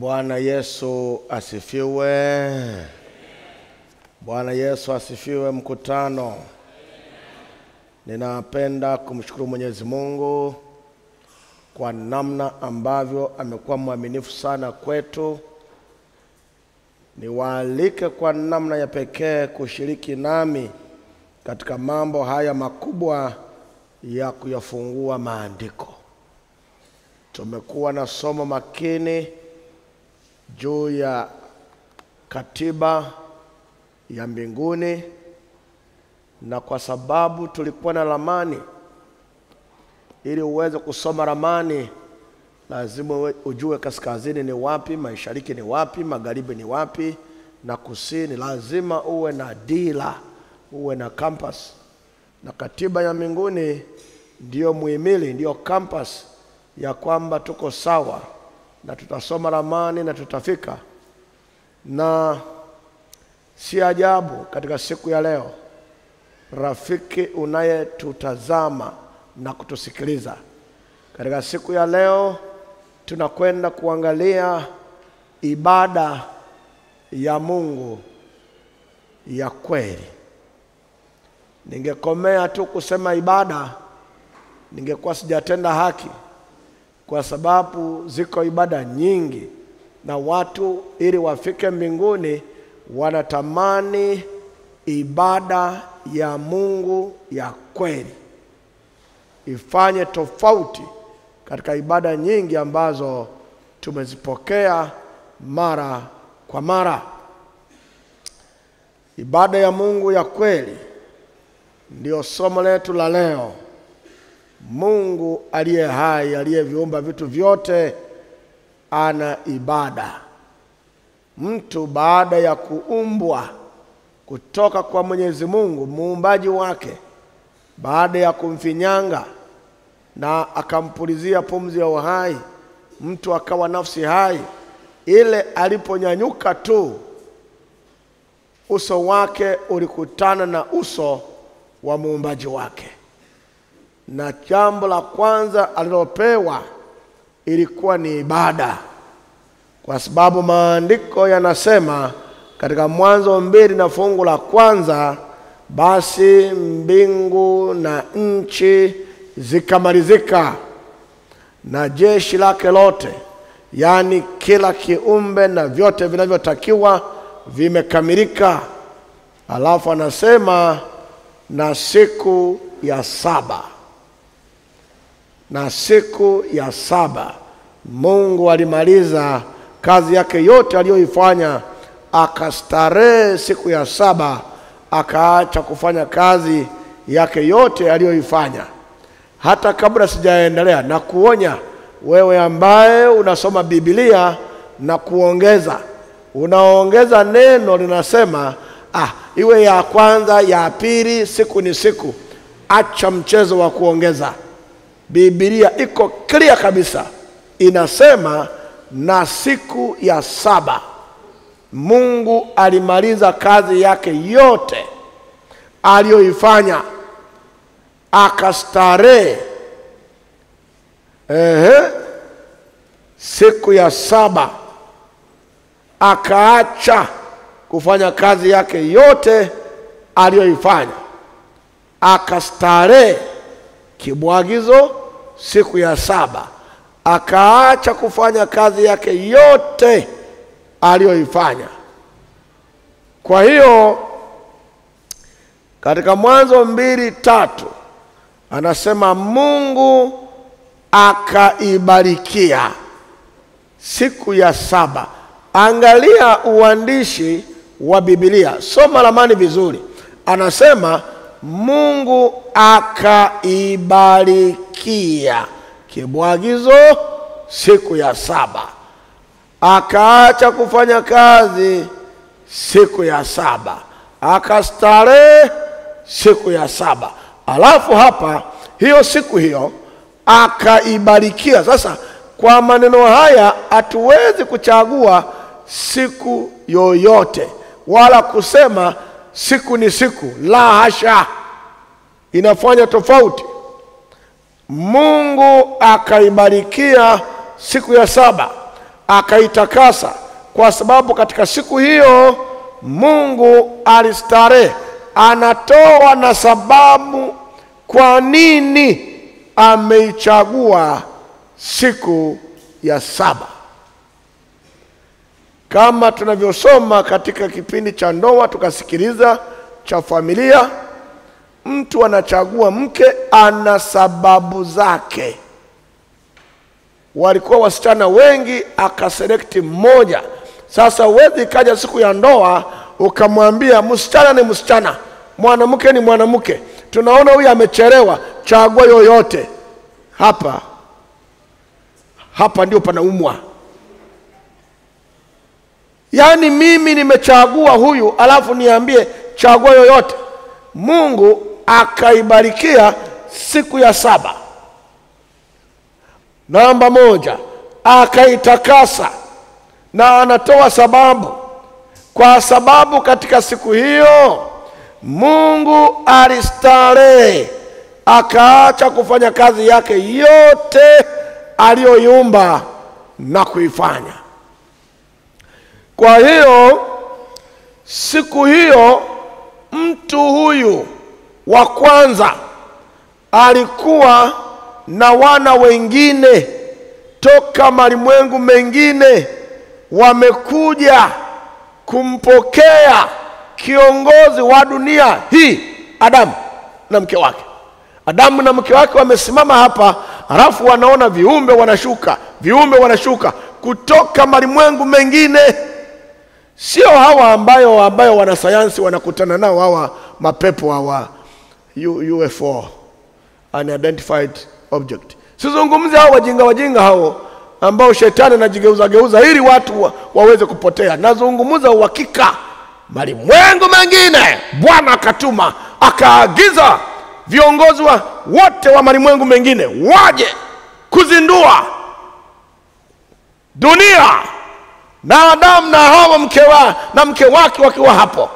Bwana Yesu asifiwe. Bwana Yesu asifiwe. Mkutano, ninapenda kumshukuru Mwenyezi Mungu kwa namna ambavyo amekuwa mwaminifu sana kwetu. Niwaalike kwa namna ya pekee kushiriki nami katika mambo haya makubwa ya kuyafungua maandiko. Tumekuwa na somo makini juu ya katiba ya mbinguni, na kwa sababu tulikuwa na ramani, ili uweze kusoma ramani lazima ujue kaskazini ni wapi, mashariki ni wapi, magharibi ni wapi na kusini. Lazima uwe na dira, uwe na kampas, na katiba ya mbinguni ndiyo muhimili, ndiyo kampas ya kwamba tuko sawa na tutasoma ramani na tutafika. Na si ajabu katika siku ya leo, rafiki unayetutazama na kutusikiliza, katika siku ya leo tunakwenda kuangalia ibada ya Mungu ya kweli. Ningekomea tu kusema ibada, ningekuwa sijatenda haki, kwa sababu ziko ibada nyingi, na watu ili wafike mbinguni wanatamani ibada ya Mungu ya kweli ifanye tofauti katika ibada nyingi ambazo tumezipokea mara kwa mara. Ibada ya Mungu ya kweli ndiyo somo letu la leo. Mungu aliye hai, aliyeviumba vitu vyote, ana ibada. Mtu baada ya kuumbwa kutoka kwa Mwenyezi Mungu muumbaji wake, baada ya kumfinyanga na akampulizia pumzi ya uhai, mtu akawa nafsi hai. Ile aliponyanyuka tu, uso wake ulikutana na uso wa muumbaji wake, na jambo la kwanza alilopewa ilikuwa ni ibada, kwa sababu maandiko yanasema katika Mwanzo mbili na fungu la kwanza, basi mbingu na nchi zikamalizika na jeshi lake lote, yaani kila kiumbe na vyote vinavyotakiwa vimekamilika. Alafu anasema na siku ya saba, na siku ya saba Mungu alimaliza kazi yake yote aliyoifanya, akastarehe siku ya saba, akaacha kufanya kazi yake yote aliyoifanya. Hata kabla sijaendelea, na kuonya wewe ambaye unasoma Biblia na kuongeza, unaongeza neno linasema ah, iwe ya kwanza, ya pili, siku ni siku. Acha mchezo wa kuongeza. Biblia iko clear kabisa, inasema na siku ya saba Mungu alimaliza kazi yake yote aliyoifanya akastarehe. Ehe, siku ya saba akaacha kufanya kazi yake yote aliyoifanya, akastarehe. Kibwagizo, siku ya saba akaacha kufanya kazi yake yote aliyoifanya. Kwa hiyo katika Mwanzo mbili tatu anasema Mungu akaibarikia siku ya saba. Angalia uandishi wa Biblia, soma ramani vizuri. Anasema Mungu akaibarikia, kibwagizo, siku ya saba, akaacha kufanya kazi siku ya saba, akastarehe siku ya saba. Alafu hapa hiyo siku hiyo akaibarikia. Sasa kwa maneno haya hatuwezi kuchagua siku yoyote wala kusema siku ni siku, la hasha, inafanya tofauti. Mungu akaibarikia siku ya saba. Akaitakasa, kwa sababu katika siku hiyo Mungu alistarehe. Anatoa na sababu kwa nini ameichagua siku ya saba, kama tunavyosoma katika kipindi cha ndoa, tukasikiliza cha familia. Mtu anachagua mke, ana sababu zake. Walikuwa wasichana wengi, akaselekti mmoja. Sasa uwezi ikaja siku ya ndoa ukamwambia msichana ni msichana, mwanamke ni mwanamke, tunaona huyu amechelewa, chagua yoyote. Hapa hapa ndio panaumwa. Yaani mimi nimechagua huyu, alafu niambie chagua yoyote. Mungu akaibarikia siku ya saba, namba moja, akaitakasa na anatoa sababu, kwa sababu katika siku hiyo Mungu alistarehe, akaacha kufanya kazi yake yote aliyoiumba na kuifanya. Kwa hiyo siku hiyo mtu huyu wa kwanza alikuwa na wana wengine toka malimwengu mengine wamekuja kumpokea kiongozi wa dunia hii, Adamu na mke wake. Adamu na mke wake wamesimama hapa, halafu wanaona viumbe wanashuka, viumbe wanashuka kutoka malimwengu mengine, sio hawa ambayo ambayo wanasayansi wanakutana nao hawa mapepo hawa UFO unidentified object. Sizungumzi hao wajinga wajinga hao ambao shetani anajigeuza geuza ili watu wa, waweze kupotea. Nazungumza uhakika, malimwengu mengine Bwana akatuma akaagiza viongozi wa wote wa malimwengu mengine waje kuzindua dunia na Adamu na Hawa mke wa, na mke wake wakiwa hapo,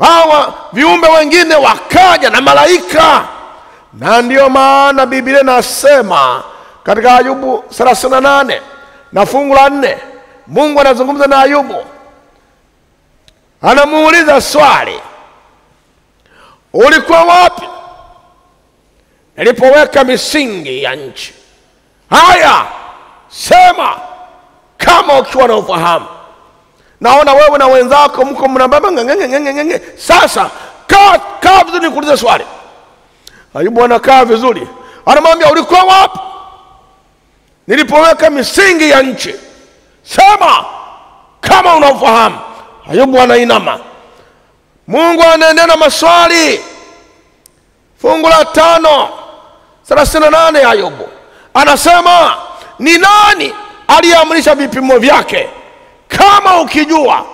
hawa viumbe wengine wakaja na malaika, na ndiyo maana Biblia inasema katika Ayubu 38 na fungu la nne, Mungu anazungumza na Ayubu, anamuuliza swali, ulikuwa wapi nilipoweka misingi ya nchi? Haya, sema kama ukiwa na ufahamu. Naona wewe na wenzako mko mnababa ngengengengenge. Sasa kaa kaa vizuri, nikuulize swali. Ayubu anakaa vizuri, anamwambia ulikuwa wapi nilipoweka misingi ya nchi? Sema kama unaofahamu. Ayubu anainama, Mungu anaendelea na maswali. Fungu la tano thelathini na nane Ayubu anasema ni nani aliyeamrisha vipimo vyake kama ukijua,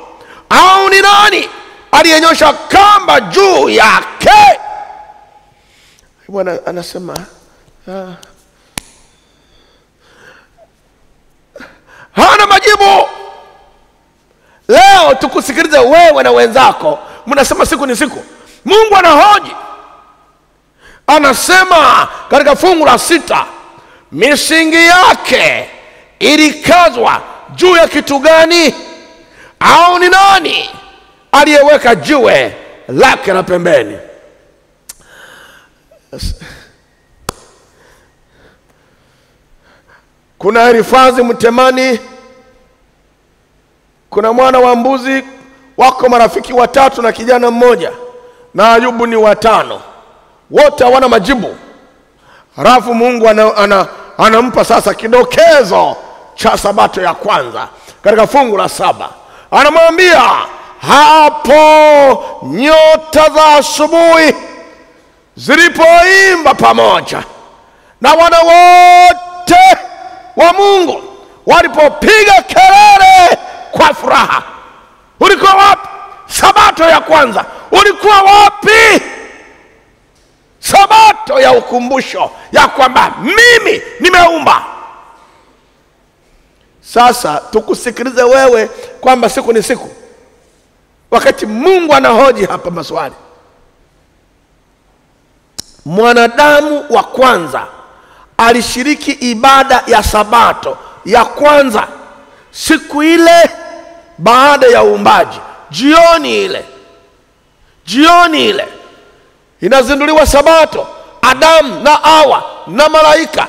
au ni nani aliyenyosha kamba juu yake? Bwana anasema ah, hana majibu. Leo tukusikilize wewe na wenzako, mnasema siku ni siku. Mungu anahoji, anasema katika fungu la sita, misingi yake ilikazwa juu ya kitu gani? Au ni nani aliyeweka jiwe lake na pembeni? Kuna Elifazi Mtemani, kuna mwana wa mbuzi, wako marafiki watatu na kijana mmoja, na Ayubu ni watano, wote hawana majibu. Halafu Mungu ana, ana, anampa sasa kidokezo cha sabato ya kwanza katika fungu la saba, anamwambia hapo nyota za asubuhi zilipoimba pamoja na wana wote wa Mungu walipopiga kelele kwa furaha. Ulikuwa wapi sabato ya kwanza? Ulikuwa wapi sabato ya ukumbusho ya kwamba mimi nimeumba? Sasa tukusikilize wewe kwamba siku ni siku, wakati Mungu anahoji hapa maswali. Mwanadamu wa kwanza alishiriki ibada ya sabato ya kwanza siku ile baada ya uumbaji, jioni ile, jioni ile inazinduliwa Sabato. Adamu na awa na malaika,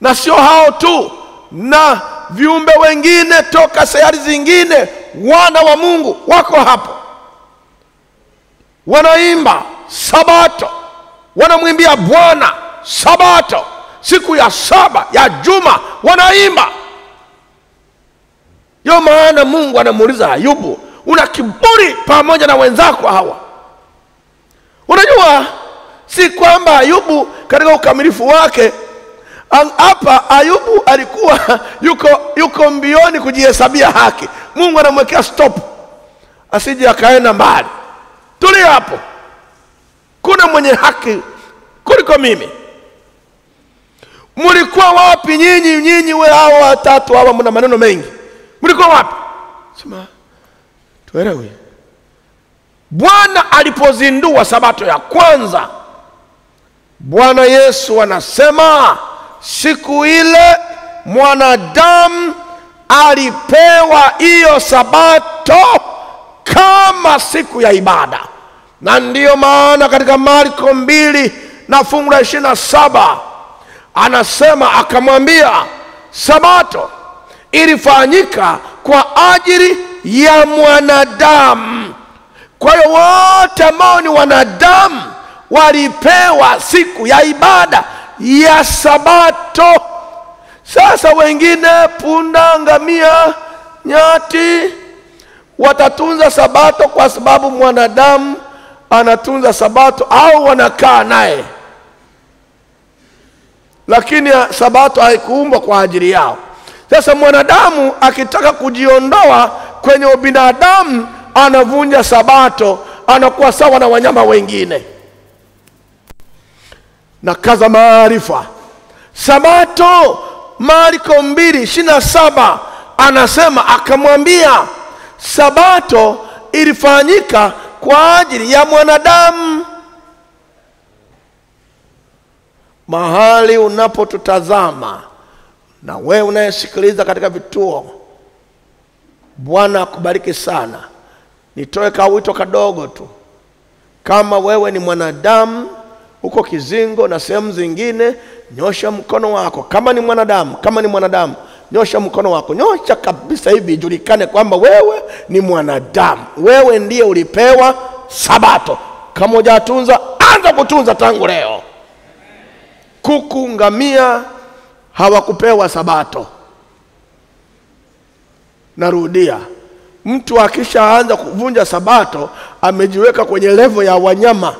na sio hao tu, na viumbe wengine toka sayari zingine, wana wa Mungu wako hapo, wanaimba Sabato, wanamwimbia Bwana Sabato, siku ya saba ya juma wanaimba. yo maana Mungu anamuuliza Ayubu, una kiburi pamoja na wenzako hawa? Unajua, si kwamba Ayubu katika ukamilifu wake hapa Ayubu alikuwa yuko, yuko mbioni kujihesabia haki. Mungu anamwekea stop asije akaenda mbali. Tulia hapo, kuna mwenye haki kuliko mimi. Mlikuwa wapi nyinyi? Nyinyi we hawa watatu hawa, mna maneno mengi, mlikuwa wapi? Sema tuelewe. Bwana alipozindua sabato ya kwanza, Bwana Yesu anasema siku ile mwanadamu alipewa hiyo sabato kama siku ya ibada, na ndiyo maana katika Marko mbili na fungu la ishirini na saba anasema akamwambia, sabato ilifanyika kwa ajili ya mwanadamu. Kwa hiyo wote ambao ni wanadamu walipewa siku ya ibada ya sabato. Sasa wengine punda, ngamia, nyati watatunza sabato kwa sababu mwanadamu anatunza sabato au wanakaa naye, lakini sabato haikuumbwa kwa ajili yao. Sasa mwanadamu akitaka kujiondoa kwenye ubinadamu anavunja sabato, anakuwa sawa na wanyama wengine. Na kaza maarifa, sabato Marko mbili ishirini na saba anasema akamwambia, sabato ilifanyika kwa ajili ya mwanadamu. Mahali unapotutazama na wewe unayesikiliza katika vituo, Bwana akubariki sana. Nitoe kawito kadogo tu, kama wewe ni mwanadamu huko Kizingo na sehemu zingine, nyosha mkono wako. Kama ni mwanadamu, kama ni mwanadamu, nyosha mkono wako, nyosha kabisa hivi, ijulikane kwamba wewe ni mwanadamu. Wewe ndiye ulipewa Sabato. Kama hujatunza, anza kutunza tangu leo. Kuku, ngamia hawakupewa Sabato. Narudia, mtu akishaanza kuvunja Sabato amejiweka kwenye levo ya wanyama,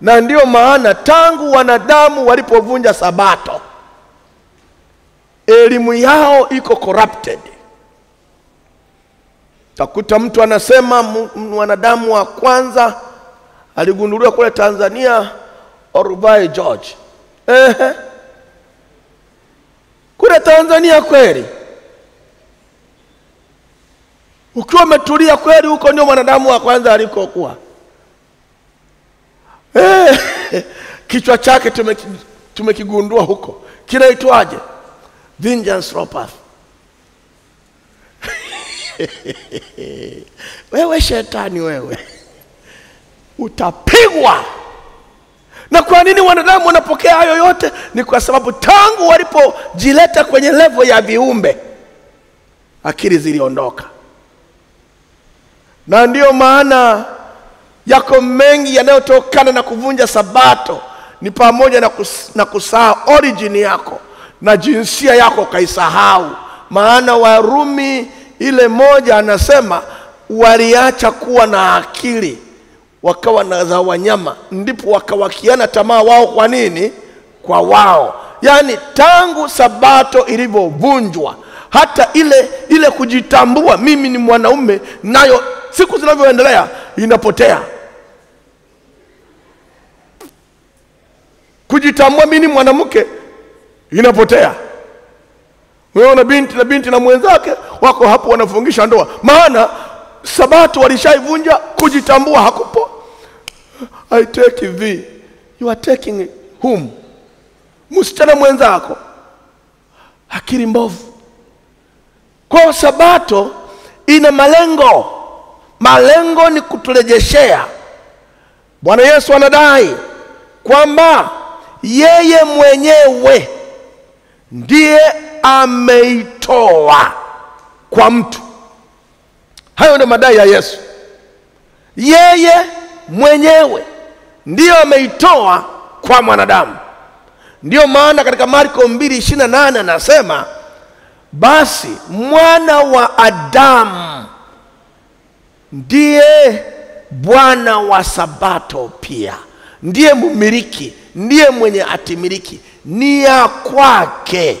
na ndiyo maana tangu wanadamu walipovunja Sabato elimu yao iko corrupted. Takuta mtu anasema mwanadamu wa kwanza aligunduliwa kule Tanzania, Orubai George. Ehe, kule Tanzania kweli? Ukiwa umetulia kweli, huko ndio mwanadamu wa kwanza alikokuwa. Eh, kichwa chake tumekigundua tume huko, kinaitwaje? Vengeance Ropath. wewe shetani wewe, utapigwa. Na kwa nini wanadamu wanapokea hayo yote? Ni kwa sababu tangu walipojileta kwenye levo ya viumbe, akili ziliondoka, na ndiyo maana yako mengi yanayotokana na kuvunja Sabato, ni pamoja na, kus, na kusahau origin yako na jinsia yako ukaisahau. Maana Warumi ile moja anasema waliacha kuwa na akili wakawa na za wanyama, ndipo wakawakiana tamaa wao. Kwa nini? Kwa wao. Yaani tangu Sabato ilivyovunjwa, hata ile ile kujitambua mimi ni mwanaume, nayo siku zinavyoendelea inapotea. Kujitambua mimi mwanamke inapotea. Unaona binti na binti na mwenzake wako hapo wanafungisha ndoa, maana Sabato walishaivunja, kujitambua hakupo. I take V, you are taking whom? Msichana mwenzako, akili mbovu. Kwa sabato ina malengo, malengo ni kuturejeshea. Bwana Yesu anadai kwamba yeye mwenyewe ndiye ameitoa kwa mtu. Hayo ndio madai ya Yesu. Yeye mwenyewe ndiyo ameitoa kwa mwanadamu. Ndiyo maana katika Marko 2:28 anasema basi mwana wa Adamu ndiye Bwana wa Sabato pia, ndiye mumiliki, ndiye mwenye atimiliki, ni ya kwake,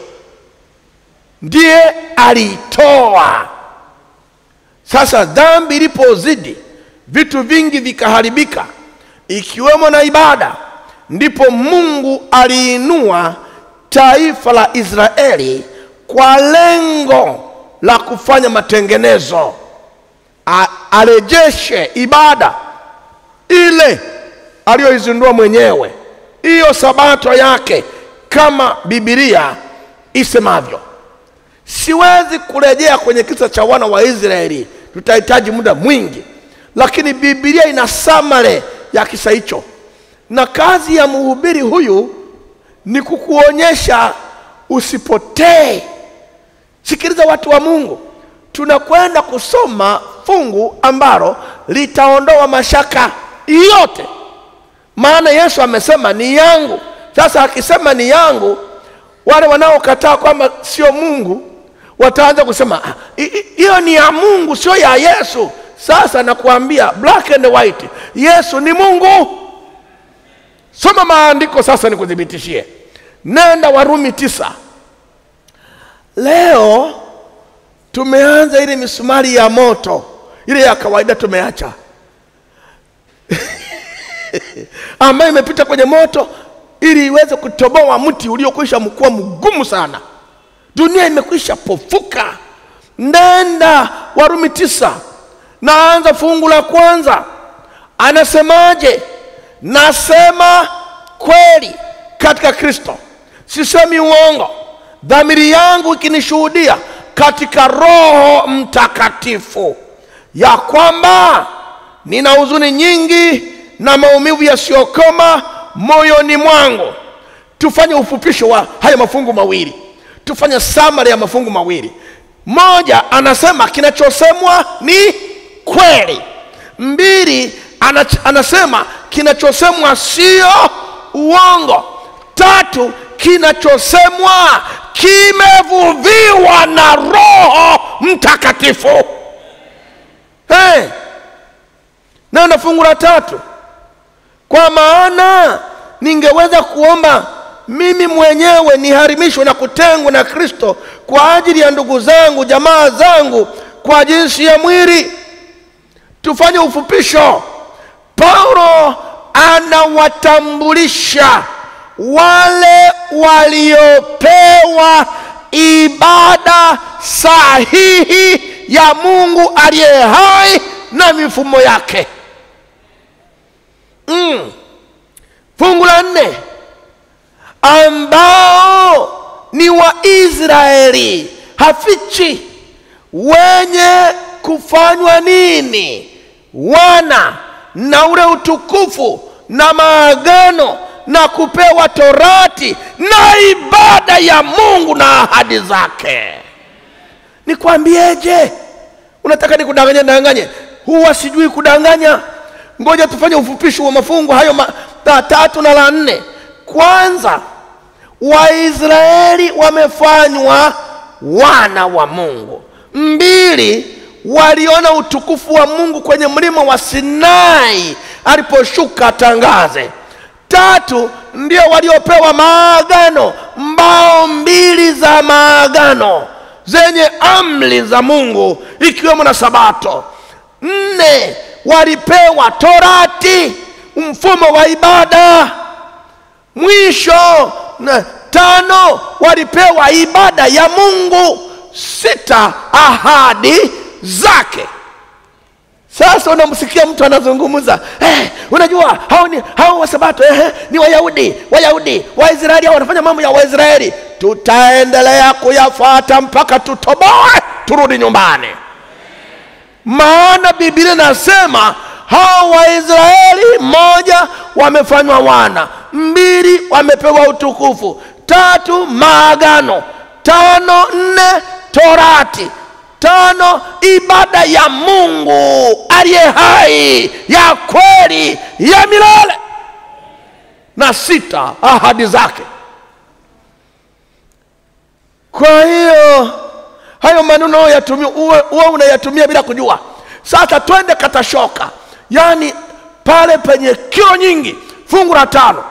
ndiye alitoa. Sasa dhambi ilipozidi, vitu vingi vikaharibika, ikiwemo na ibada, ndipo Mungu aliinua taifa la Israeli kwa lengo la kufanya matengenezo, A, arejeshe ibada ile aliyoizindua mwenyewe, hiyo sabato yake, kama bibilia isemavyo. Siwezi kurejea kwenye kisa cha wana wa Israeli, tutahitaji muda mwingi, lakini bibilia ina samare ya kisa hicho, na kazi ya mhubiri huyu ni kukuonyesha usipotee. Sikiliza watu wa Mungu, tunakwenda kusoma fungu ambalo litaondoa mashaka yote, maana Yesu amesema ni yangu. Sasa akisema ni yangu, wale wanaokataa kwamba sio Mungu wataanza kusema "Ah, hi- hi- hiyo ni ya Mungu, sio ya Yesu. Sasa nakuambia black and white, Yesu ni Mungu. Soma maandiko sasa, nikuthibitishie. Nenda Warumi tisa. Leo tumeanza ile misumari ya moto, ile ya kawaida tumeacha, ambayo imepita kwenye moto ili iweze kutoboa mti uliokwisha mkuwa mgumu sana. Dunia imekwisha pofuka. Nenda Warumi tisa, naanza fungu la kwanza. Anasemaje? Nasema kweli katika Kristo, sisemi uongo, dhamiri yangu ikinishuhudia katika Roho Mtakatifu ya kwamba nina huzuni nyingi na maumivu yasiyokoma moyoni mwangu. Tufanye ufupisho wa haya mafungu mawili, tufanye summary ya mafungu mawili. Moja, anasema kinachosemwa ni kweli. Mbili, anasema kinachosemwa sio uongo. Tatu, kinachosemwa kimevuviwa na Roho Mtakatifu. Hey, neno fungu la tatu kwa maana ningeweza kuomba mimi mwenyewe niharimishwe na kutengwa na Kristo kwa ajili ya ndugu zangu, jamaa zangu, kwa jinsi ya mwili. Tufanye ufupisho. Paulo anawatambulisha wale waliopewa ibada sahihi ya Mungu aliye hai na mifumo yake. Mm. Fungu la nne ambao ni Waisraeli hafichi wenye kufanywa nini wana na ule utukufu na maagano na kupewa torati na ibada ya Mungu na ahadi zake. Nikwambieje? Unataka nikudanganye danganye? Huwa sijui kudanganya. Ngoja tufanye ufupisho wa mafungu hayo ma, la tatu na la nne. Kwanza, Waisraeli wamefanywa wana wa Mungu. Mbili, waliona utukufu wa Mungu kwenye mlima wa Sinai aliposhuka tangaze. Tatu, ndio waliopewa maagano, mbao mbili za maagano zenye amri za Mungu ikiwemo na Sabato. Nne, walipewa torati, mfumo wa ibada. Mwisho na tano, walipewa ibada ya Mungu. Sita, ahadi zake. Sasa unamsikia mtu anazungumza eh, unajua hao ni hao wa Sabato eh, ni Wayahudi, Wayahudi, Waisraeli hao wanafanya mambo ya Waisraeli. Tutaendelea kuyafuata mpaka tutoboe. turudi nyumbani maana biblia nasema hao waisraeli moja wamefanywa wana mbili wamepewa utukufu tatu maagano tano nne torati tano ibada ya mungu aliye hai ya kweli ya milele na sita ahadi zake. Kwa hiyo hayo maneno yatumia uwe, uwe unayatumia bila kujua. Sasa twende katashoka yaani pale penye kilo nyingi fungu la tano.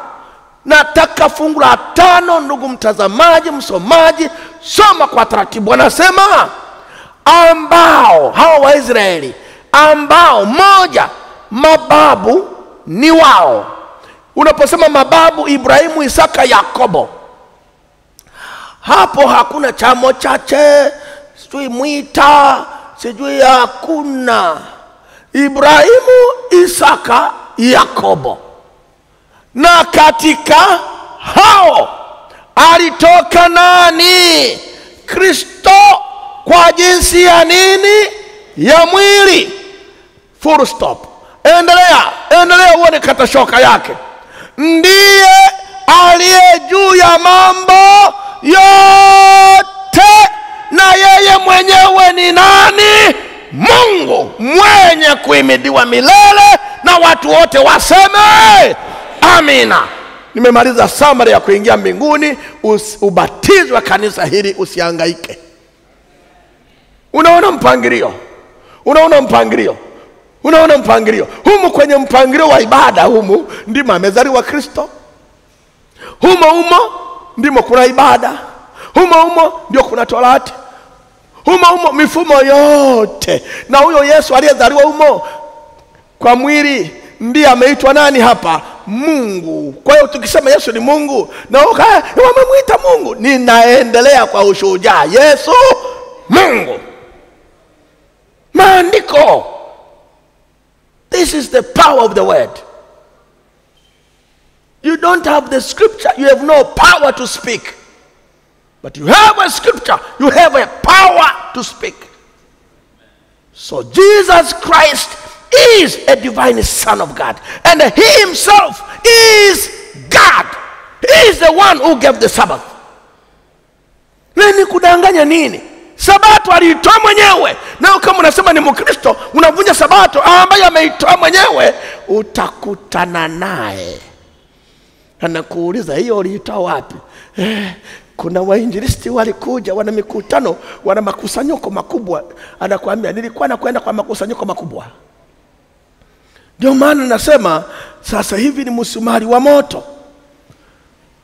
Nataka fungu la tano ndugu mtazamaji msomaji soma kwa taratibu. Anasema ambao hawa waisraeli ambao moja mababu ni wao. Unaposema mababu ibrahimu isaka yakobo. Hapo hakuna chamo chache sijui mwita sijui hakuna. Ibrahimu isaka yakobo. Na katika hao alitoka nani? Kristo kwa jinsi ya nini? Ya mwili. Full stop. Endelea endelea uone katashoka yake. Ndiye aliye juu ya mambo yote na yeye mwenyewe ni nani? Mungu mwenye kuimidiwa milele na watu wote waseme amina. Nimemaliza samari ya kuingia mbinguni ubatizwa kanisa hili usiangaike unaona mpangilio? Unaona mpangilio? Unaona mpangilio? Humu kwenye mpangilio wa ibada humu ndimo amezaliwa kristo. Humo humo ndimo kuna ibada. Humo humo ndio kuna torati humo humo mifumo yote. Na huyo yesu aliyezaliwa humo kwa mwili ndiye ameitwa nani hapa? Mungu. Kwa hiyo tukisema yesu ni mungu na wamemwita mungu ninaendelea kwa ushujaa. Yesu mungu. Maandiko. This is the power of the word. You don't have the scripture you have no power to speak but you have a scripture. You have a power to speak. So jesus christ is a divine son of god. And he himself is god. He is the one who gave the sabbath. Nani kudanganya nini? Sabato aliitoa mwenyewe. Nao kama unasema ni mkristo unavunja sabato. Ambayo ameitoa mwenyewe utakutana naye. Anakuuliza hiyo uliitoa wapi? Eh, kuna wainjilisti walikuja wana mikutano wana makusanyiko makubwa. Anakuambia nilikuwa nakwenda kwa makusanyiko makubwa. Ndio maana nasema sasa hivi ni msumari wa moto.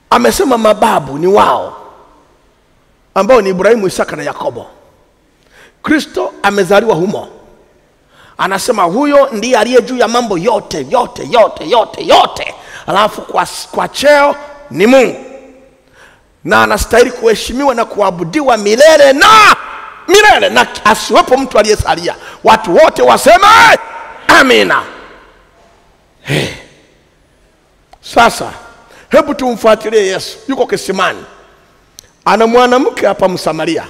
Amesema mababu ni wao ambao ni ibrahimu isaka na yakobo. Kristo amezaliwa humo. Anasema huyo ndiye aliye juu ya mambo yote yote yote yote yote. Alafu kwa, kwa cheo ni mungu na anastahili kuheshimiwa na kuabudiwa milele na milele. Na asiwepo mtu aliyesalia. Watu wote waseme amina. Hey. sasa hebu tumfuatilie yesu. Yuko kisimani. Ana mwanamke hapa msamaria.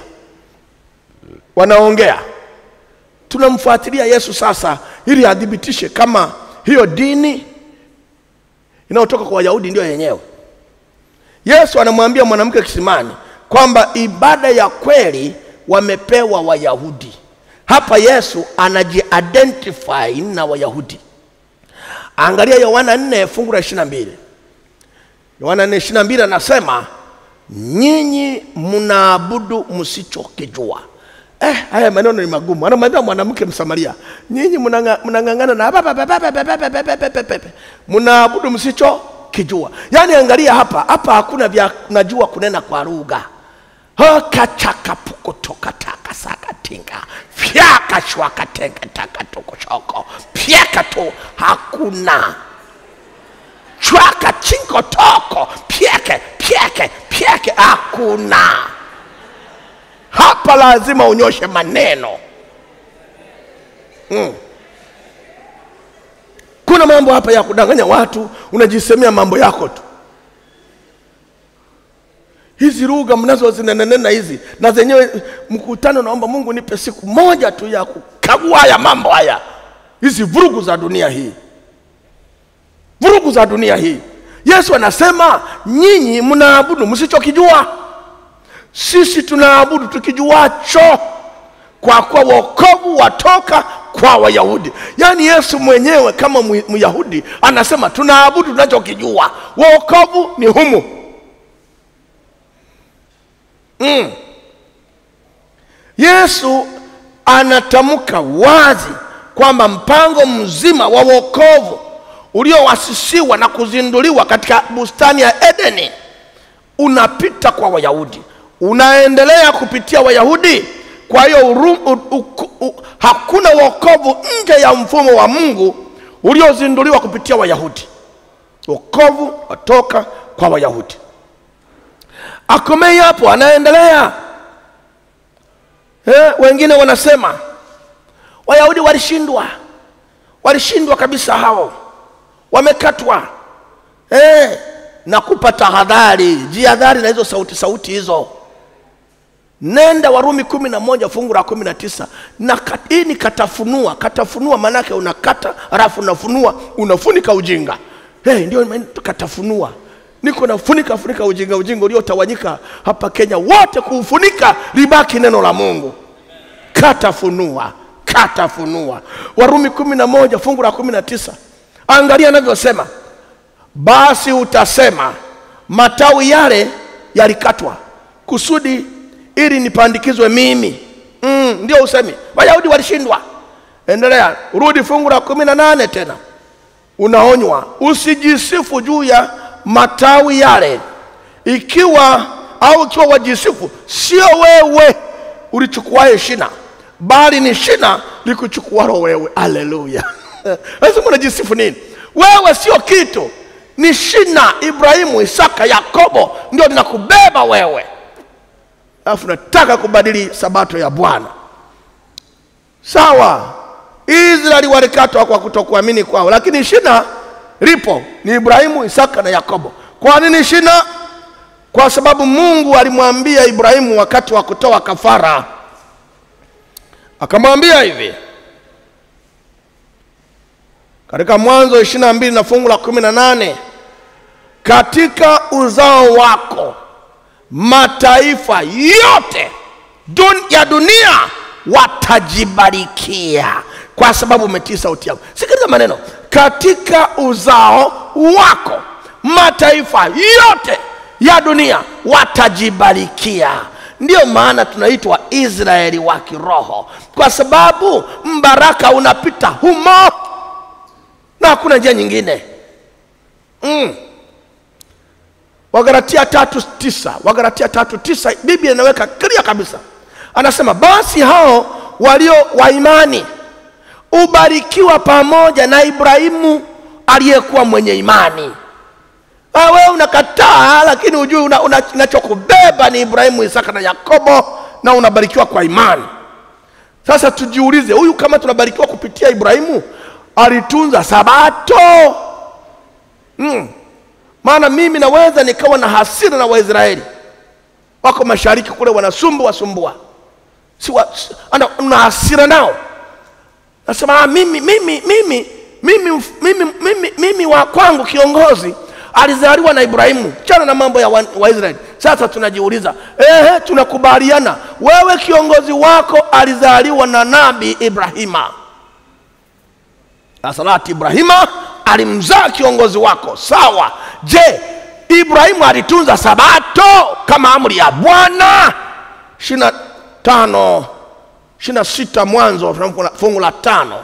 Wanaongea. Tunamfuatilia yesu sasa ili adhibitishe kama hiyo dini inayotoka kwa wayahudi ndio yenyewe yesu anamwambia mwanamke kisimani kwamba ibada ya kweli wamepewa wayahudi hapa yesu anajiidentify na wayahudi angalia yohana 4 fungu la 22 yohana 4 22 anasema nyinyi mnaabudu msichokijua eh, haya maneno ni magumu anamwambia mwanamke msamaria nyinyi mnang'ang'ana na mnaabudu msicho kijua yaani angalia hapa hapa hakuna vya najua kunena kwa lugha. Kachakapukutokatakasatinga shoko. Pyaka tu hakuna. Chwaka chinko toko. Pyeke pyeke pyeke hakuna. Hapa lazima unyoshe maneno. Mm. Kuna mambo hapa ya kudanganya watu unajisemea mambo yako tu. Hizi lugha mnazo zinanena hizi na zenyewe mkutano, naomba Mungu nipe siku moja tu ya kukagua haya mambo haya, hizi vurugu za dunia hii, vurugu za dunia hii. Yesu anasema nyinyi mnaabudu msichokijua, sisi tunaabudu tukijuacho, kwa kuwa wokovu watoka kwa Wayahudi. Yaani Yesu mwenyewe kama Myahudi anasema tunaabudu tunachokijua, wokovu ni humu mm. Yesu anatamka wazi kwamba mpango mzima wa wokovu uliowasisiwa na kuzinduliwa katika bustani ya Edeni unapita kwa Wayahudi, unaendelea kupitia Wayahudi. Kwa hiyo hakuna wokovu nje ya mfumo wa Mungu uliozinduliwa kupitia Wayahudi. Wokovu watoka kwa Wayahudi. Akomei hapo, anaendelea eh, wengine wanasema Wayahudi walishindwa, walishindwa kabisa, hao wamekatwa eh, na kupa tahadhari, jihadhari na hizo sauti sauti hizo. Nenda Warumi kumi na moja fungu la kumi na tisa na hii ni katafunua. Katafunua maanake unakata halafu unafunua, unafunika ujinga. Hey, ndio katafunua, niko nafunika funika ujinga, ujinga uliotawanyika hapa Kenya wote, kuufunika libaki neno la Mungu. Katafunua, katafunua. Warumi kumi na moja fungu la kumi na tisa angalia anavyosema basi utasema matawi yale yalikatwa kusudi ili nipandikizwe mimi. Mm, ndio usemi Wayahudi walishindwa. Endelea, rudi fungu la kumi na nane tena, unaonywa usijisifu juu ya matawi yale, ikiwa au ikiwa wajisifu, sio wewe ulichukuaye shina, bali ni shina likuchukualo wewe. Aleluya! Lazima unajisifu nini? Wewe sio kitu, ni shina. Ibrahimu, Isaka, Yakobo ndio linakubeba wewe, alafu nataka kubadili sabato ya Bwana. Sawa, Israeli walikatwa kwa kutokuamini kwao, lakini shina lipo, ni Ibrahimu, Isaka na Yakobo. Kwa nini shina? Kwa sababu Mungu alimwambia Ibrahimu wakati wa kutoa kafara, akamwambia hivi katika Mwanzo ishirini na fungu la kumi na nane katika uzao wako mataifa yote dun, ya dunia watajibarikia kwa sababu umetii sauti yangu. Sikiliza maneno, katika uzao wako mataifa yote ya dunia watajibarikia. Ndiyo maana tunaitwa Israeli wa kiroho, kwa sababu mbaraka unapita humo na hakuna njia nyingine mm. Wagalatia tatu tisa Wagalatia tatu tisa Biblia inaweka clear kabisa, anasema basi hao walio wa imani ubarikiwa pamoja na Ibrahimu aliyekuwa mwenye imani. Ah, wewe unakataa, lakini ujui una, una, ni Ibrahimu, Isaka na Yakobo, na unabarikiwa kwa imani. Sasa tujiulize, huyu kama tunabarikiwa kupitia Ibrahimu alitunza sabato mm. Maana mimi naweza nikawa na hasira na Waisraeli. Wako mashariki kule wanasumbua wasumbua, si wa, una hasira nao, nasema ah, mimi, mimi, mimi, mimi, mimi, mimi, mimi wa kwangu kiongozi alizaliwa na Ibrahimu, chana na mambo ya Waisraeli. Wa Sasa tunajiuliza ehe, tunakubaliana, wewe kiongozi wako alizaliwa na nabi Ibrahima. Asalati Ibrahima alimzaa kiongozi wako, sawa. Je, Ibrahimu alitunza sabato kama amri ya Bwana? ishirini tano ishirini na sita Mwanzo fungu la tano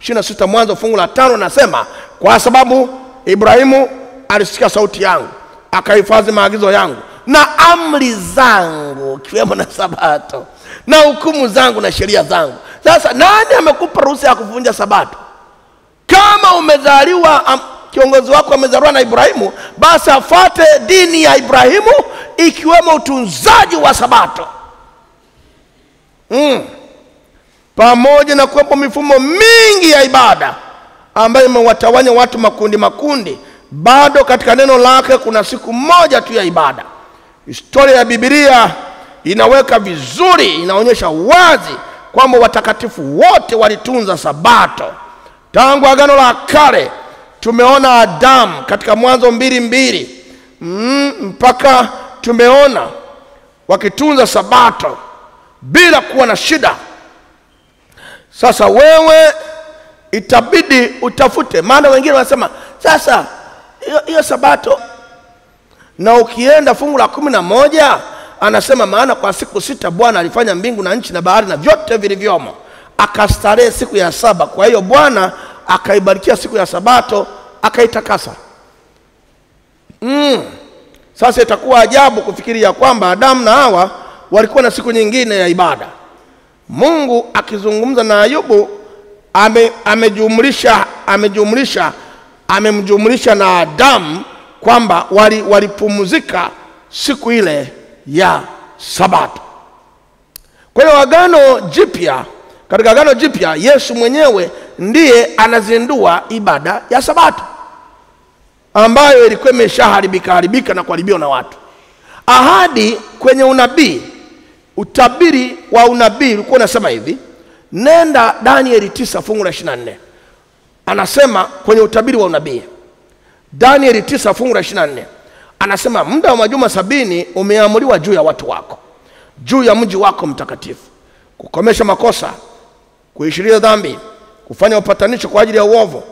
ishirini na sita Mwanzo fungu la tano nasema, kwa sababu Ibrahimu alisikia sauti yangu akahifadhi maagizo yangu na amri zangu, ikiwemo na sabato na hukumu zangu na sheria zangu. Sasa nani amekupa ruhusa ya kuvunja sabato? Kama umezaliwa am, kiongozi wako amezaliwa na Ibrahimu, basi afate dini ya Ibrahimu ikiwemo utunzaji wa sabato. Mm. pamoja na kuwepo mifumo mingi ya ibada ambayo imewatawanya watu makundi makundi, bado katika neno lake kuna siku moja tu ya ibada, Historia ya Biblia inaweka vizuri, inaonyesha wazi kwamba watakatifu wote walitunza Sabato tangu Agano la Kale. Tumeona Adamu katika Mwanzo mbili mbili mm, mpaka tumeona wakitunza Sabato bila kuwa na shida. Sasa wewe itabidi utafute, maana wengine wanasema sasa hiyo Sabato na ukienda fungu la kumi na moja anasema maana kwa siku sita Bwana alifanya mbingu na nchi na bahari na vyote vilivyomo, akastarehe siku ya saba. Kwa hiyo Bwana akaibarikia siku ya Sabato akaitakasa. Mm. Sasa itakuwa ajabu kufikiri ya kwamba Adamu na Hawa walikuwa na siku nyingine ya ibada. Mungu akizungumza na Ayubu ame, amejumlisha amejumlisha amemjumlisha na Adamu kwamba wali- walipumzika siku ile ya Sabato. Kwa hiyo agano jipya, katika agano jipya Yesu mwenyewe ndiye anazindua ibada ya Sabato ambayo ilikuwa imeshaharibika haribika na kuharibiwa na watu. Ahadi kwenye unabii, utabiri wa unabii ulikuwa unasema hivi, nenda Danieli tisa fungu la 24, anasema kwenye utabiri wa unabii. Danieli tisa fungu la 24 anasema muda wa majuma sabini umeamuriwa juu ya watu wako, juu ya mji wako mtakatifu, kukomesha makosa, kuishiria dhambi, kufanya upatanisho kwa ajili ya uovu,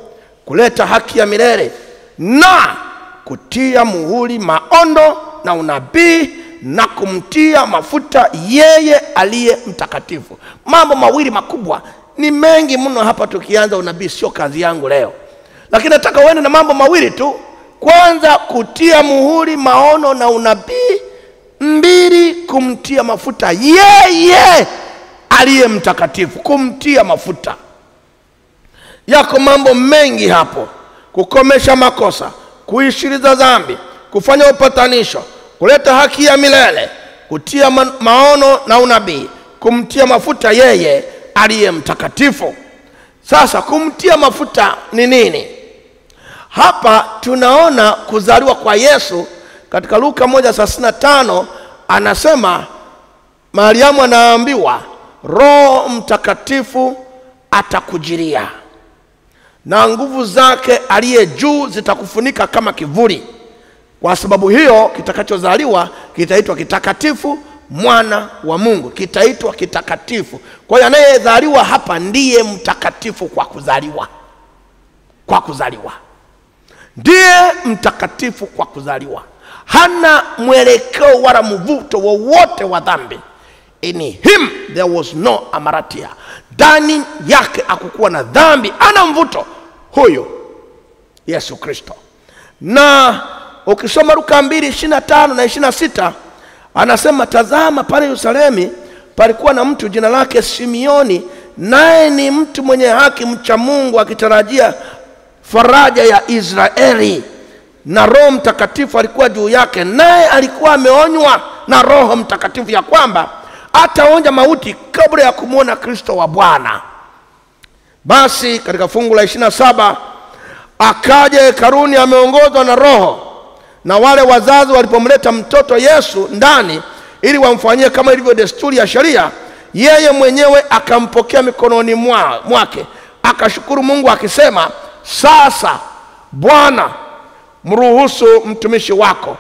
kuleta haki ya milele na kutia muhuri maondo na unabii na kumtia mafuta yeye aliye mtakatifu. Mambo mawili makubwa, ni mengi mno hapa. Tukianza unabii, sio kazi yangu leo, lakini nataka uende na mambo mawili tu. Kwanza, kutia muhuri maono na unabii; mbili, kumtia mafuta yeye aliye mtakatifu, kumtia mafuta. Yako mambo mengi hapo: kukomesha makosa, kuishiriza dhambi, kufanya upatanisho, kuleta haki ya milele, kutia ma maono na unabii, kumtia mafuta yeye aliye mtakatifu. Sasa kumtia mafuta ni nini? Hapa tunaona kuzaliwa kwa Yesu katika Luka 1:35 anasema, Mariamu anaambiwa Roho Mtakatifu atakujiria na nguvu zake aliye juu zitakufunika kama kivuli. Kwa sababu hiyo kitakachozaliwa kitaitwa kitakatifu, mwana wa Mungu, kitaitwa kitakatifu. Kwa hiyo anayezaliwa hapa ndiye mtakatifu kwa kuzaliwa, kwa kuzaliwa ndiye mtakatifu kwa kuzaliwa. Hana mwelekeo wala mvuto wowote wa dhambi. In him there was no amaratia, ndani yake akukuwa na dhambi. Ana mvuto huyu Yesu Kristo. Na ukisoma Luka mbili ishirini na tano na ishirini na sita anasema, tazama pale yerusalemi palikuwa na mtu jina lake Simioni, naye ni mtu mwenye haki, mcha Mungu, akitarajia faraja ya Israeli, na Roho Mtakatifu alikuwa juu yake, naye alikuwa ameonywa na Roho Mtakatifu ya kwamba ataonja mauti kabla ya kumwona Kristo wa Bwana. Basi katika fungu la ishirini na saba akaja hekaluni ameongozwa na Roho, na wale wazazi walipomleta mtoto Yesu ndani ili wamfanyie kama ilivyo desturi ya sheria, yeye mwenyewe akampokea mikononi mwa, mwake akashukuru Mungu akisema, sasa Bwana, mruhusu mtumishi wako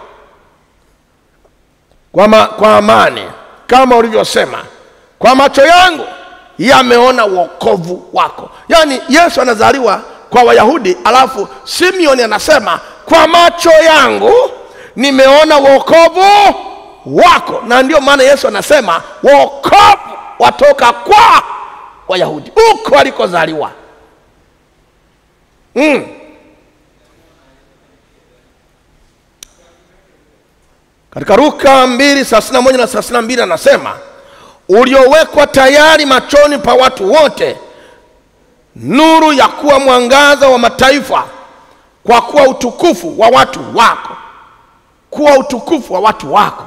kwa, ma, kwa amani kama ulivyosema, kwa macho yangu yameona wokovu wako. Yaani Yesu anazaliwa kwa Wayahudi, alafu Simeoni anasema kwa macho yangu nimeona wokovu wako, na ndiyo maana Yesu anasema wokovu watoka kwa Wayahudi, huko alikozaliwa. mm. Katika Luka mbili thelathini na moja na thelathini na mbili anasema uliowekwa tayari machoni pa watu wote, nuru ya kuwa mwangaza wa mataifa, kwa kuwa utukufu wa watu wako, kuwa utukufu wa watu wako.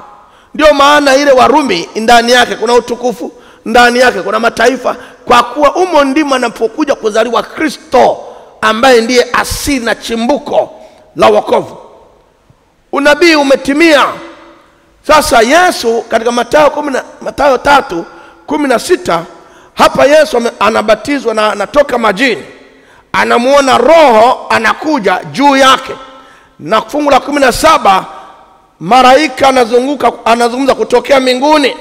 Ndio maana ile Warumi ndani yake kuna utukufu, ndani yake kuna mataifa, kwa kuwa umo ndimo anapokuja kuzaliwa Kristo ambaye ndiye asili na chimbuko la wokovu. Unabii umetimia. Sasa Yesu katika Mathayo kumi na Mathayo tatu kumi na sita hapa Yesu anabatizwa na anatoka majini, anamwona Roho anakuja juu yake, na fungu la kumi na saba malaika anazunguka anazungumza kutokea mbinguni.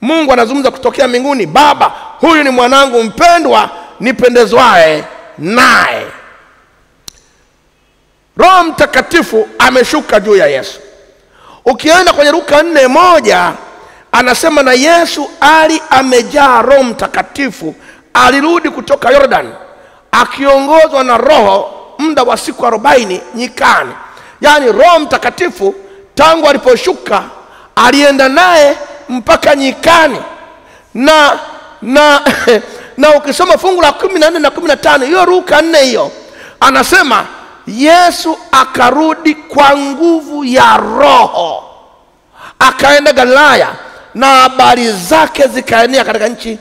Mungu anazungumza kutokea mbinguni, Baba, huyu ni mwanangu mpendwa, nipendezwae naye. Roho Mtakatifu ameshuka juu ya Yesu. Ukienda kwenye Luka nne moja anasema na Yesu ali amejaa Roho Mtakatifu, alirudi kutoka yordan akiongozwa na Roho muda wa siku arobaini nyikani. Yaani Roho Mtakatifu tangu aliposhuka alienda naye mpaka nyikani na na na ukisoma fungu la kumi na nne na kumi na tano hiyo Luka nne hiyo anasema Yesu akarudi kwa nguvu ya Roho akaenda Galilaya na habari zake zikaenea katika nchi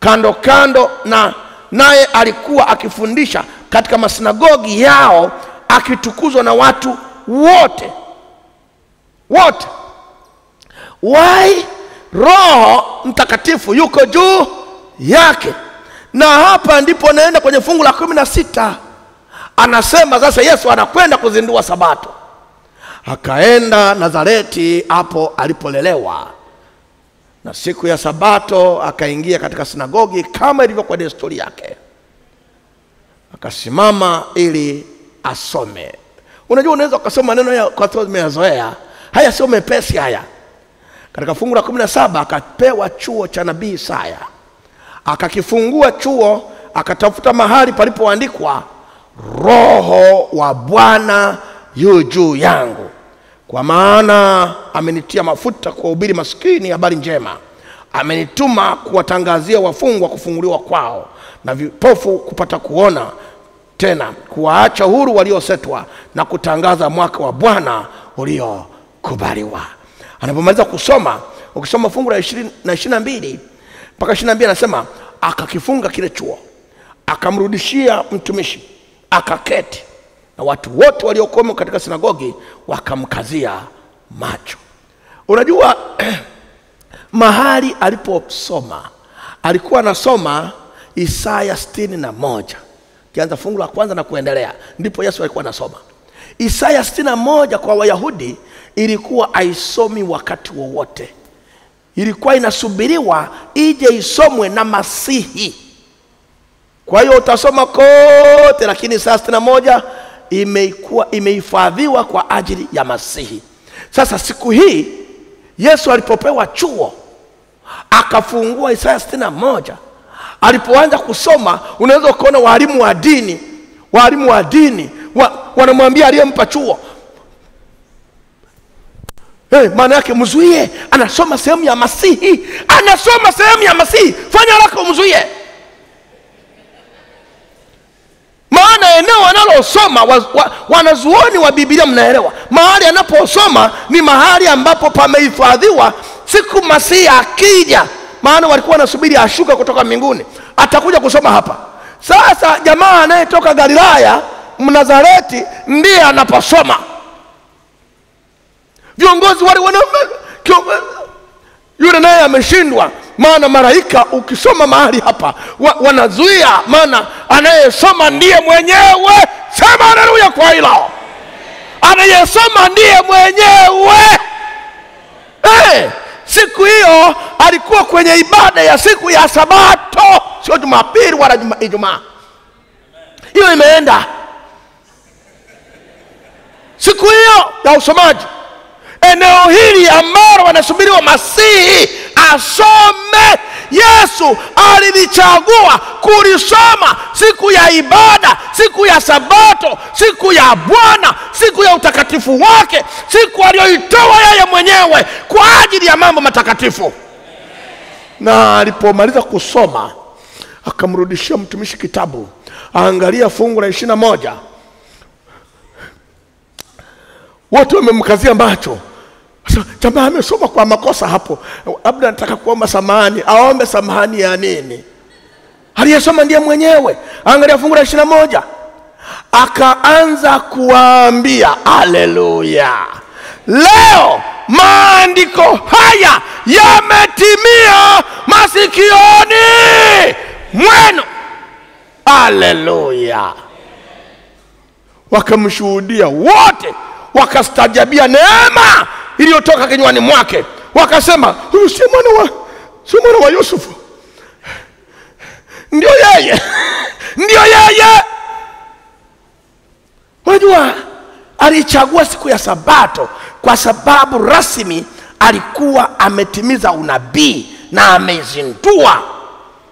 kando kando, na naye alikuwa akifundisha katika masinagogi yao akitukuzwa na watu wote wote. Why? Roho Mtakatifu yuko juu yake, na hapa ndipo naenda kwenye fungu la kumi na sita anasema sasa Yesu anakwenda kuzindua Sabato. Akaenda Nazareti hapo alipolelewa, na siku ya Sabato akaingia katika sinagogi kama ilivyokuwa desturi yake, akasimama ili asome. Unajua, unaweza ukasoma maneno ya kwa sababu umeyazoea. Haya sio mepesi haya. Katika fungu la kumi na saba akapewa chuo cha nabii Isaya, akakifungua chuo, akatafuta mahali palipoandikwa Roho wa Bwana yu juu yangu, kwa maana amenitia mafuta kuwahubiri maskini habari njema, amenituma kuwatangazia wafungwa kufunguliwa kwao, na vipofu kupata kuona tena, kuwaacha huru waliosetwa, na kutangaza mwaka wa Bwana uliokubaliwa. Anapomaliza kusoma, ukisoma fungu la ishirini na mbili mpaka ishirini na mbili anasema akakifunga kile chuo, akamrudishia mtumishi akaketi na watu wote waliokuwemo katika sinagogi wakamkazia macho. Unajua eh, mahali aliposoma alikuwa anasoma Isaya sitini na moja kianza fungu la kwanza na kuendelea, ndipo Yesu alikuwa anasoma Isaya sitini na moja. Kwa Wayahudi ilikuwa aisomi wakati wowote, ilikuwa inasubiriwa ije isomwe na Masihi. Kwa hiyo utasoma kote, lakini saa sitini na moja imeikuwa imehifadhiwa kwa ajili ya Masihi. Sasa siku hii Yesu alipopewa chuo akafungua Isaya sitini na moja, alipoanza kusoma, unaweza ukaona walimu wa dini, walimu wa dini wa, wanamwambia aliyempa chuo Hey, maana yake mzuie, anasoma sehemu ya Masihi, anasoma sehemu ya Masihi, fanya haraka umzuie. Maana eneo analosoma wa, wa, wanazuoni wa bibilia mnaelewa, mahali anaposoma ni mahali ambapo pamehifadhiwa siku Masihi akija, maana walikuwa wanasubiri ashuka kutoka mbinguni, atakuja kusoma hapa. Sasa jamaa anayetoka Galilaya Mnazareti ndiye anaposoma. Viongozi wale wana yule naye ameshindwa, maana malaika ukisoma mahali hapa wa, wanazuia, maana anayesoma ndiye mwenyewe. Sema haleluya kwa hilo, anayesoma ndiye mwenyewe. Hey, siku hiyo alikuwa kwenye ibada ya siku ya Sabato, sio Jumapili wala Ijumaa. Hiyo imeenda siku hiyo ya usomaji eneo hili ambalo wanasubiriwa Masihi asome. Yesu alilichagua kulisoma siku ya ibada, siku ya Sabato, siku ya Bwana, siku ya utakatifu wake, siku aliyoitoa yeye mwenyewe kwa ajili ya mambo matakatifu. Na alipomaliza kusoma, akamrudishia mtumishi kitabu, aangalia fungu la ishirini na moja. Wote wamemkazia macho jamaa amesoma kwa makosa hapo, labda nataka kuomba samahani. Aombe samahani ya nini? Aliyesoma ndiye mwenyewe. Angalia fungu la ishirini na moja, akaanza kuwaambia haleluya, leo maandiko haya yametimia masikioni mwenu. Haleluya! Wakamshuhudia wote, wakastajabia neema iliyotoka kinywani mwake, wakasema huyu si mwana wa, si mwana wa Yusufu? Ndio yeye, ndio yeye. Unajua, alichagua siku ya Sabato kwa sababu rasmi alikuwa ametimiza unabii na amezindua,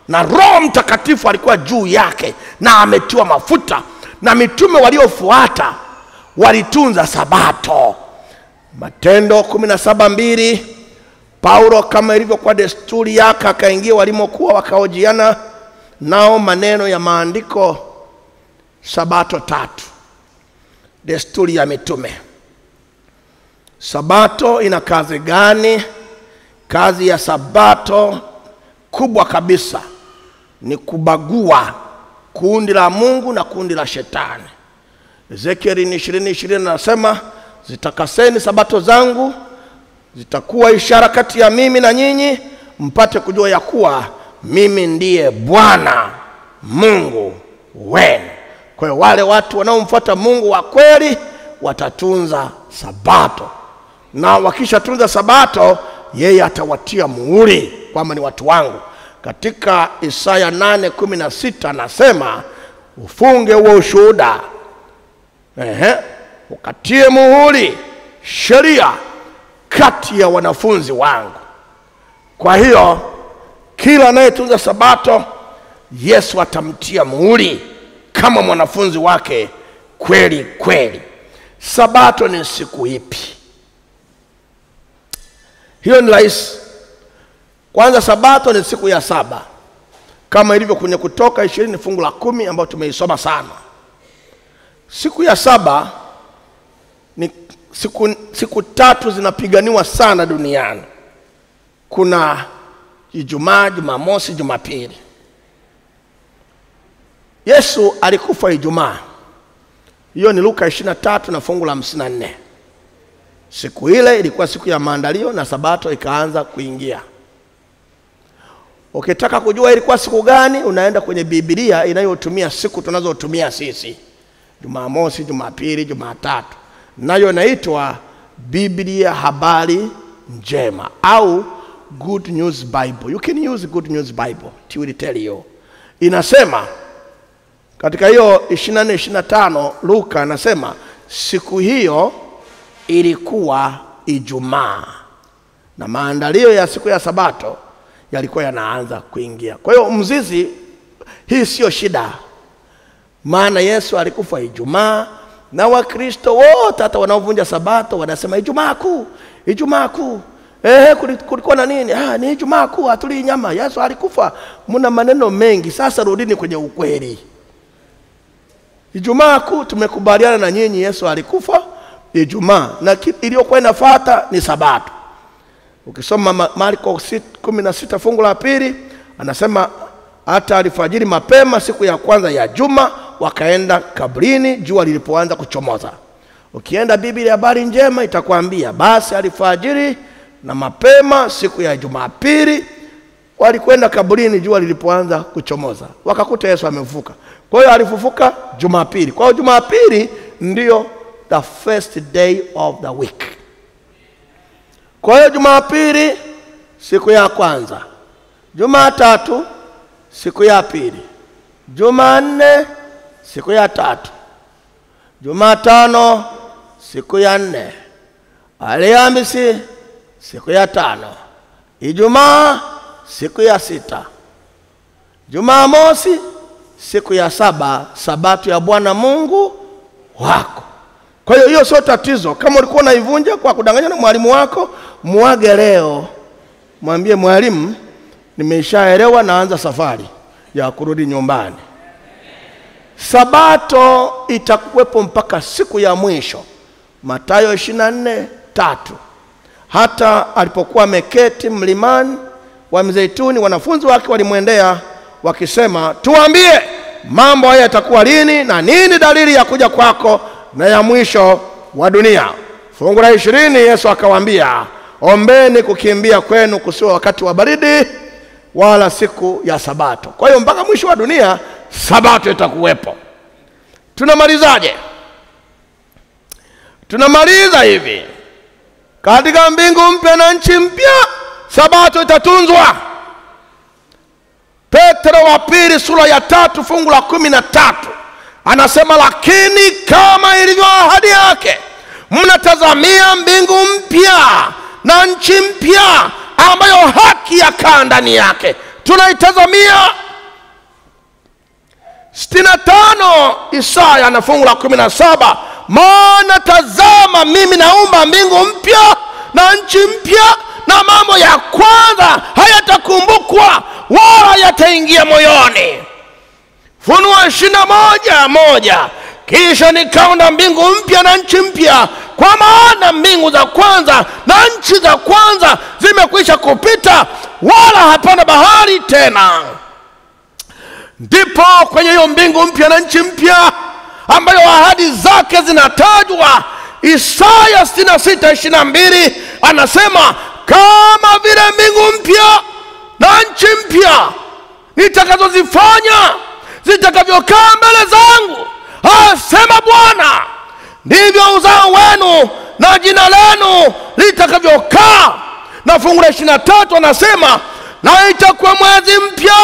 na Roho Mtakatifu alikuwa juu yake na ametiwa mafuta, na mitume waliofuata walitunza Sabato. Matendo kumi na saba mbili Paulo kama ilivyokuwa desturi yake akaingia walimokuwa wakaojiana nao maneno ya maandiko. Sabato tatu, desturi ya mitume. Sabato ina kazi gani? Kazi ya Sabato kubwa kabisa ni kubagua kundi la Mungu na kundi la Shetani. Ezekieli ni ishirini ishirini anasema zitakaseni sabato zangu, zitakuwa ishara kati ya mimi na nyinyi, mpate kujua ya kuwa mimi ndiye Bwana Mungu wenu. Kwa hiyo wale watu wanaomfuata Mungu wa kweli watatunza sabato, na wakishatunza sabato, yeye atawatia muhuri kwamba ni watu wangu. Katika Isaya 8:16 anasema ufunge huo ushuhuda, ukatie muhuri sheria kati ya wanafunzi wangu. Kwa hiyo kila anayetunza sabato Yesu atamtia muhuri kama mwanafunzi wake kweli kweli. Sabato ni siku ipi? Hiyo ni rahisi. Kwanza, sabato ni siku ya saba kama ilivyo kwenye Kutoka ishirini fungu la kumi ambayo tumeisoma sana. Siku ya saba siku, siku tatu zinapiganiwa sana duniani. Kuna Ijumaa, Jumamosi, Jumapili. Yesu alikufa Ijumaa, hiyo ni Luka 23 na fungu la 54. Siku ile ilikuwa siku ya maandalio na sabato ikaanza kuingia. Ukitaka kujua ilikuwa siku gani, unaenda kwenye Biblia inayotumia siku tunazotumia sisi, Jumamosi, Jumapili, Jumatatu, nayo inaitwa Biblia habari njema au Good News Bible. You can use Good News Bible. It will tell you. Inasema katika hiyo 24 25 Luka anasema siku hiyo ilikuwa Ijumaa na maandalio ya siku ya Sabato yalikuwa yanaanza kuingia. Kwa hiyo mzizi, hii siyo shida, maana Yesu alikufa Ijumaa na Wakristo wote hata wanaovunja Sabato wanasema Ijumaa kuu, Ijumaa kuu. Eh, kulikuwa na nini? Ah, ni Ijumaa kuu, hatuli nyama. Yesu alikufa. Muna maneno mengi. Sasa rudini kwenye ukweli. Ijumaa kuu tumekubaliana na nyinyi, Yesu alikufa Ijumaa na iliyokuwa inafuata ni Sabato. Ukisoma Marko kumi na sita fungu la pili anasema hata alifajiri mapema siku ya kwanza ya juma wakaenda kabrini jua lilipoanza kuchomoza. Ukienda Biblia habari njema itakwambia basi alfajiri na mapema siku ya Jumapili walikwenda kaburini jua lilipoanza kuchomoza, wakakuta Yesu amefufuka. Kwa hiyo alifufuka Jumapili. Kwa hiyo Jumapili ndiyo the first day of the week. Kwa hiyo Jumapili siku ya kwanza, Jumatatu siku ya pili, Jumanne siku ya tatu, Jumatano siku ya nne, Alhamisi siku ya tano, Ijumaa siku ya sita, Jumamosi siku ya saba, sabato ya Bwana Mungu wako. Kwa hiyo hiyo sio tatizo. Kama ulikuwa unaivunja kwa kudanganya na mwalimu wako, muage leo, mwambie mwalimu, nimeshaelewa, naanza safari ya kurudi nyumbani. Sabato itakuwepo mpaka siku ya mwisho, Mathayo 24 tatu. Hata alipokuwa ameketi mlimani wa Mzeituni, wanafunzi wake walimwendea wakisema, tuambie mambo haya yatakuwa lini na nini dalili ya kuja kwako na ya mwisho wa dunia. Fungu la ishirini, Yesu akawaambia, ombeni kukimbia kwenu kusiwa wakati wa baridi wala siku ya Sabato. Kwa hiyo mpaka mwisho wa dunia Sabato itakuwepo. Tunamalizaje? Tunamaliza hivi, katika mbingu mpya na nchi mpya Sabato itatunzwa. Petro wa pili sura ya tatu fungu la kumi na tatu anasema, lakini kama ilivyo ahadi yake, mnatazamia mbingu mpya na nchi mpya ambayo haki yakaa ndani yake. Tunaitazamia sitini na tano Isaya na fungu la kumi na saba maana tazama, mimi naumba mbingu mpya na nchi mpya, na mambo ya kwanza hayatakumbukwa wala yataingia moyoni. Funua ishirini na moja moja kisha nikaona mbingu mpya na nchi mpya, kwa maana mbingu za kwanza na nchi za kwanza zimekwisha kupita, wala hapana bahari tena. Ndipo kwenye hiyo mbingu mpya na nchi mpya ambayo ahadi zake zinatajwa, Isaya 66 22 anasema kama vile mbingu mpya na nchi mpya nitakazozifanya zitakavyokaa mbele zangu, asema Bwana, ndivyo uzao wenu na jina lenu litakavyokaa. Na fungu la ishirini na tatu anasema na itakuwa mwezi mpya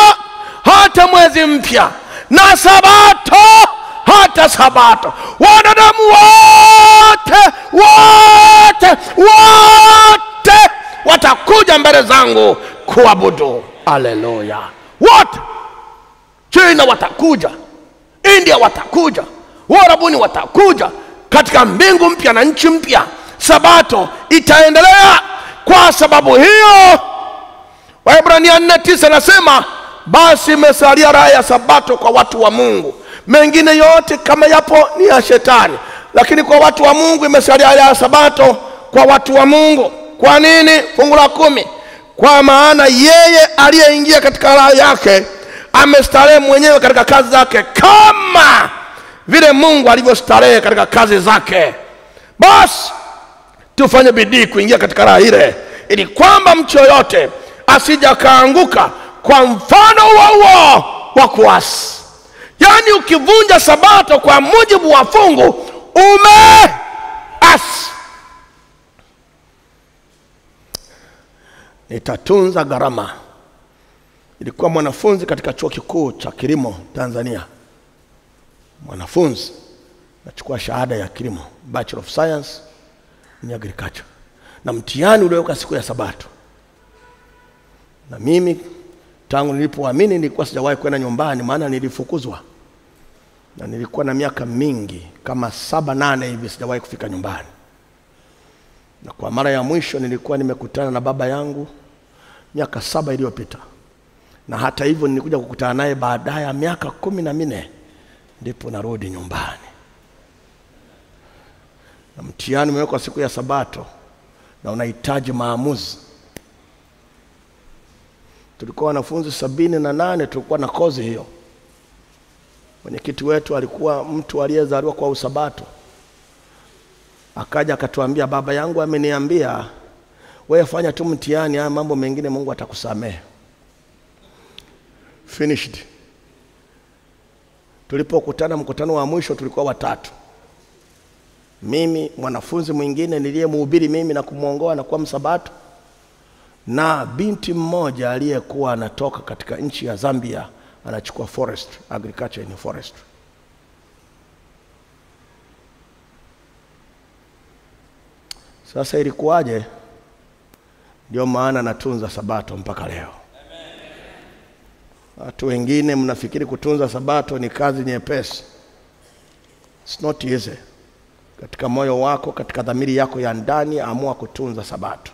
hata mwezi mpya na sabato hata sabato. Wanadamu wote wote wote watakuja mbele zangu kuabudu. Aleluya! Wote China watakuja, India watakuja, Warabuni watakuja katika mbingu mpya na nchi mpya. Sabato itaendelea. Kwa sababu hiyo, Waebrania 4:9 nasema basi imesalia raha ya sabato kwa watu wa Mungu. Mengine yote kama yapo ni ya shetani, lakini kwa watu wa Mungu imesalia raha ya sabato kwa watu wa Mungu. Kwa nini? Fungu la kumi, kwa maana yeye aliyeingia katika raha yake amestarehe mwenyewe katika kazi zake kama vile Mungu alivyostarehe katika kazi zake. Basi tufanye bidii kuingia katika raha ile, ili kwamba mtu yoyote asija akaanguka kwa mfano huo huo wa kuasi. Yaani, ukivunja sabato kwa mujibu wa fungu umeasi. Nitatunza gharama. Ilikuwa mwanafunzi katika chuo kikuu cha kilimo Tanzania, mwanafunzi nachukua shahada ya kilimo, Bachelor of Science in Agriculture, na mtihani ulioweka siku ya Sabato, na mimi tangu nilipoamini nilikuwa sijawahi kwenda nyumbani, maana nilifukuzwa. Na nilikuwa na miaka mingi kama saba nane hivi sijawahi kufika nyumbani, na kwa mara ya mwisho nilikuwa nimekutana na baba yangu miaka saba iliyopita, na hata hivyo nilikuja kukutana naye baadaye ya miaka kumi na minne ndipo narudi nyumbani, na mtihani umewekwa siku ya Sabato na unahitaji maamuzi. Tulikuwa wanafunzi sabini na nane tulikuwa na kozi hiyo. Mwenyekiti wetu alikuwa mtu aliyezaliwa kwa usabato, akaja akatuambia, baba yangu ameniambia wewe fanya tu mtihani, haya mambo mengine Mungu atakusamehe. Finished. Tulipokutana mkutano wa mwisho tulikuwa watatu, mimi, mwanafunzi mwingine niliyemhubiri mimi na kumwongoa na kuwa msabato na binti mmoja aliyekuwa anatoka katika nchi ya Zambia anachukua forest agriculture in forestry. Sasa ilikuwaje? Ndio maana natunza sabato mpaka leo. Watu wengine mnafikiri kutunza sabato ni kazi nyepesi. It's not easy. Katika moyo wako, katika dhamiri yako ya ndani, amua kutunza sabato.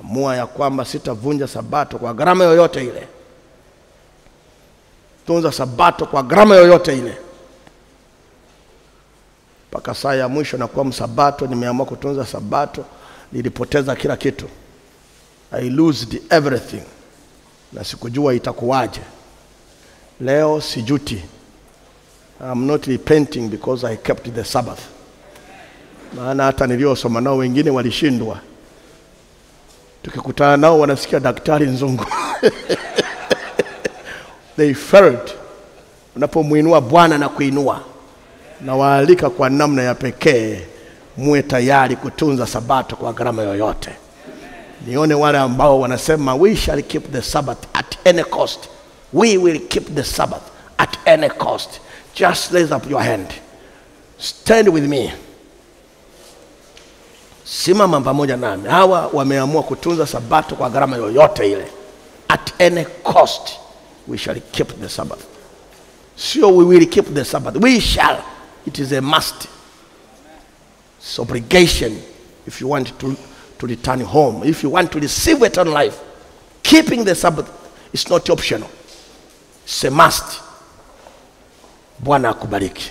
Amua ya kwamba sitavunja sabato kwa gharama yoyote ile. Tunza sabato kwa gharama yoyote ile. Mpaka saa ya mwisho nakuwa msabato, nimeamua kutunza sabato, nilipoteza kila kitu. I lost everything, na sikujua itakuwaje. Leo sijuti. I'm not repenting because I kept the Sabbath. maana hata niliosoma nao wengine walishindwa. Tukikutana nao wanasikia daktari Nzungu they felt Unapomwinua Bwana na kuinua, nawaalika kwa namna ya pekee muwe tayari kutunza sabato kwa gharama yoyote. Nione wale ambao wanasema we shall keep the Sabbath at any cost. We will keep the Sabbath at any cost. Just raise up your hand. Stand with me. Simama pamoja nami. Hawa wameamua kutunza sabato kwa gharama yoyote ile. At any cost we shall keep the Sabbath. Sio we will keep the Sabbath. We shall. It is a must. It's obligation if you want to, to return home. If you want to receive eternal life, keeping the Sabbath is not optional. It's a must. Bwana akubariki.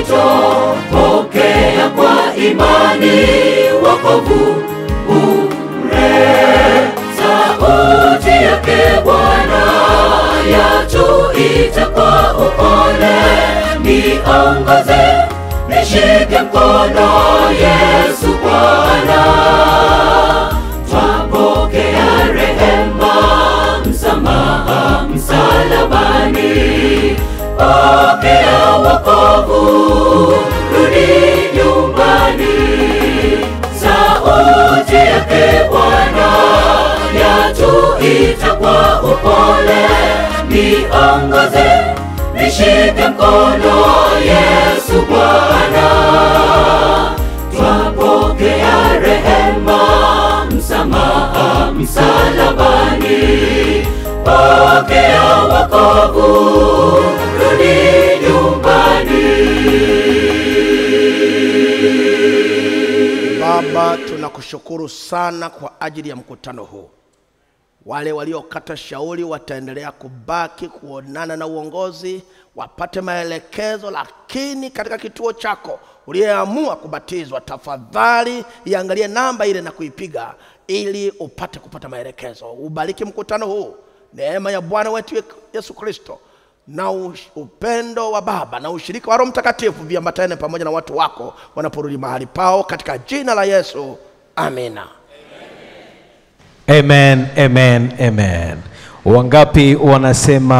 Wito pokea kwa imani wokovu ure. sauti yake Bwana yatuita kwa upole, niongoze nishike mkono Yesu Bwana, pokea wokovu, rudi nyumbani, sauti yake Bwana yatuita kwa upole, niongoze nishike mkono Yesu Bwana, twapokea rehema, msamaha msalabani, pokea wokovu, rudi nyumbani. Baba, tunakushukuru sana kwa ajili ya mkutano huu. Wale waliokata shauri wataendelea kubaki kuonana na uongozi, wapate maelekezo, lakini katika kituo chako uliyeamua kubatizwa, tafadhali iangalie namba ile na kuipiga ili upate kupata maelekezo. Ubariki mkutano huu, neema ya Bwana wetu Yesu Kristo na upendo wa Baba na ushirika wa Roho Mtakatifu viambatane pamoja na watu wako wanaporudi mahali pao, katika jina la Yesu, amina. Amen, amen, amen. Wangapi wanasema